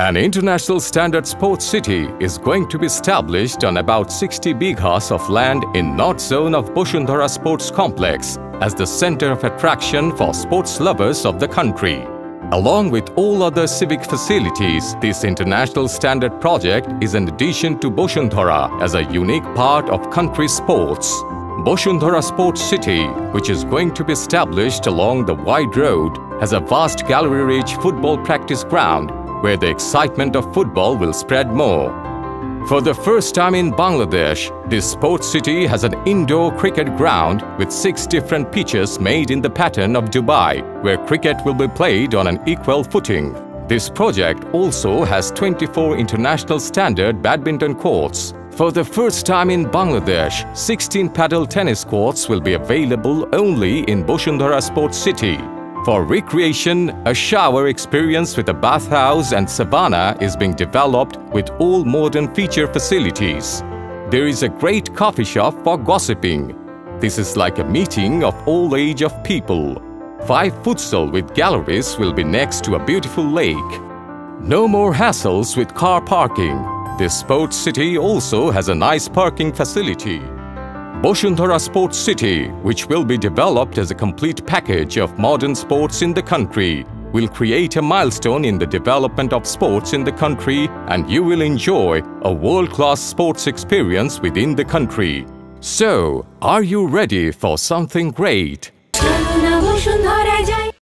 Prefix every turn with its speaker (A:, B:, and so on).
A: An international standard sports city is going to be established on about 60 bighas of land in north zone of Bashundhara Sports Complex as the center of attraction for sports lovers of the country. Along with all other civic facilities, this international standard project is an addition to Bashundhara as a unique part of country sports. Bashundhara Sports City, which is going to be established along the wide road, has a vast gallery-rich football practice ground where the excitement of football will spread more. For the first time in Bangladesh, this sports city has an indoor cricket ground with six different pitches made in the pattern of Dubai, where cricket will be played on an equal footing. This project also has 24 international standard badminton courts. For the first time in Bangladesh, 16 paddle tennis courts will be available only in Bashundhara Sports City. For recreation, a shower experience with a bathhouse and sauna is being developed with all modern feature facilities. There is a great coffee shop for gossiping. This is like a meeting of all age of people. Five futsal with galleries will be next to a beautiful lake. No more hassles with car parking. This sports city also has a nice parking facility. Bashundhara Sports City, which will be developed as a complete package of modern sports in the country, will create a milestone in the development of sports in the country and you will enjoy a world-class sports experience within the country. So, are you ready for something great?